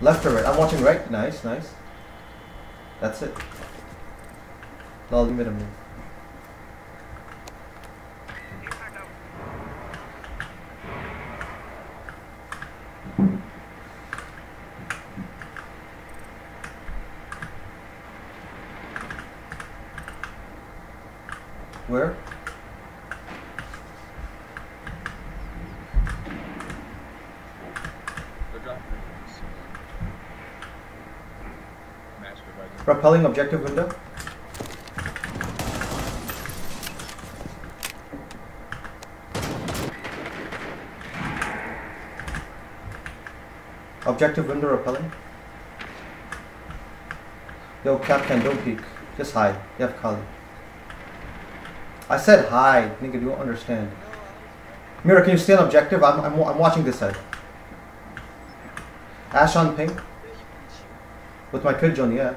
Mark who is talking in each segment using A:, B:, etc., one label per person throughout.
A: Left or right? I'm watching right. Nice, nice. That's it. Lol, it a minute. Where?
B: They're dropping it. So, master by the-
A: Propelling objective window. Objective window repelling. Yo, Captain, don't peek. Just hide. You have Kali. I said hide. Nigga, you don't understand. Mira, can you stay on objective? I'm, I'm, I'm watching this side. Ash on ping. With my pigeon, yeah.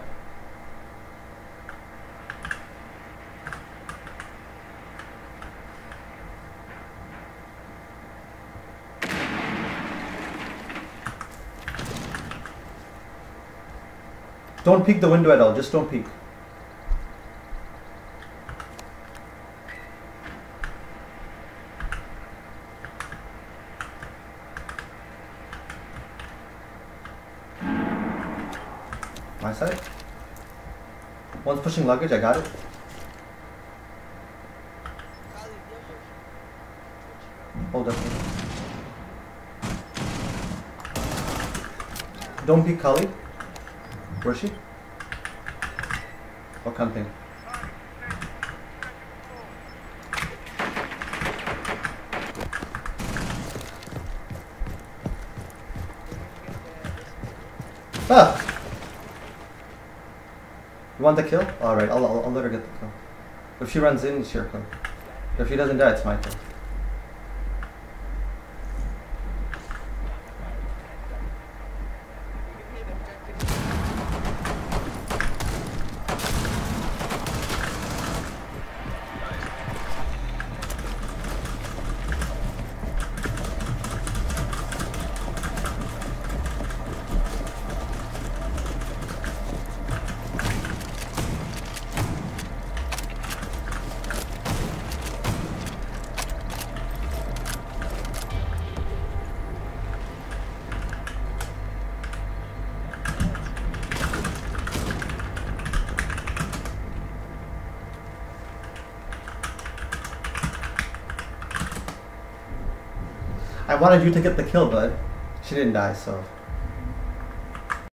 A: Don't peek the window at all, just don't peek. My side. One's pushing luggage, I got it. Oh, Hold up. Don't peek Kali. Where's she? What kind of thing? Ah! You want the kill? Alright, I'll, I'll, I'll let her get the kill. If she runs in, it's your kill. If she doesn't die, it's my kill. I wanted you to get the kill, but she didn't die, so